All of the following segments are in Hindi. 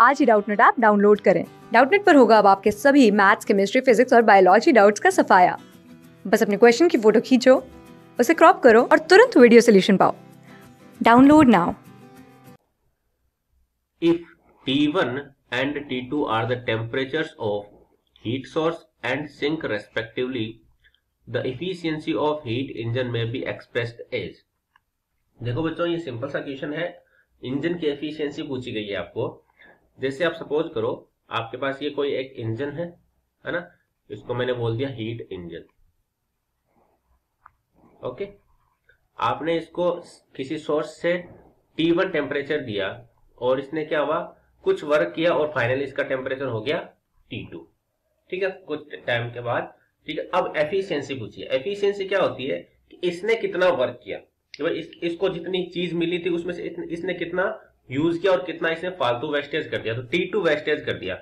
आज ही डाउटनेट ऐप डाउनलोड करें। डाउटनेट पर होगा अब आपके सभी मैथ्स केमिस्ट्री फिजिक्स और बायोलॉजी डाउट्स का सफाया। बस अपने क्वेश्चन की फ़ोटो खींचो उसे क्रॉप करो और तुरंत वीडियो सोल्यूशन पाओ। Download now. If T1 and T2 are the temperatures of heat source and sink respectively, the efficiency of heat engine may be expressed as देखो बच्चों ये सिंपल सा क्वेश्चन है। इंजन की एफिशिएंसी पूछी गई है आपको। जैसे आप सपोज़ करो आपके पास ये कोई एक इंजन है है ना? इसको मैंने बोल दिया हीट इंजन ओके आपने इसको किसी सोर्स से T1 टेम्परेचर दिया और इसने क्या हुआ? कुछ वर्क किया और फाइनली इसका टेम्परेचर हो गया T2 ठीक है? कुछ टाइम के बाद ठीक है? अब एफिशिएंसी पूछिए। एफिशिएंसी क्या होती है? कि इसने कितना वर्क किया? इस, इसको जितनी चीज़ मिली थी उसमें से इसने कितना यूज़ किया और कितना इसने फालतू वेस्टेज कर दिया तो टी टू वेस्टेज कर दिया,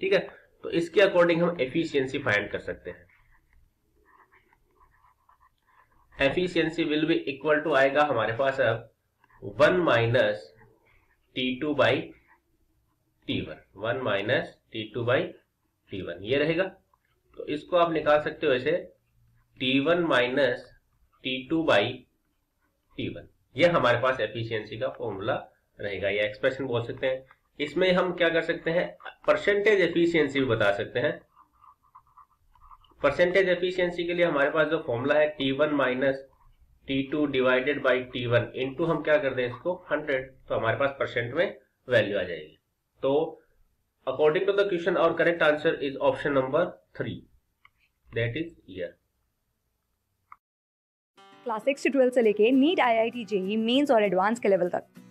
ठीक है? तो इसके अकॉर्डिंग हम एफिशिएंसी फाइंड कर सकते हैं। Efficiency will be equal to आएगा हमारे पास अब one minus T two by T one one minus T two by T one ये रहेगा। तो इसको आप निकाल सकते हो ऐसे T one minus T two by T one ये हमारे पास एफिशिएंसी का फॉर्मूला रहेगा, या एक्सप्रेशन बोल सकते हैं। इसमें हम क्या कर सकते हैं? परसेंटेज एफिशिएंसी भी बता सकते हैं। परसेंटेज एफिशिएंसी के लिए हमारे पास जो फॉर्मूला है T one minus T two divided by T one into हम क्या कर दें इसको? हंड्रेड तो हमारे पास परसेंट में वैल्यू आ जाएगी। तो अकॉर्डिंग टू द क्वेश्चन और correct answer is option number three that is year class six से ट्वेल्थ से लेके NEET I I T JEE mains और एडवांस के लेवल तक।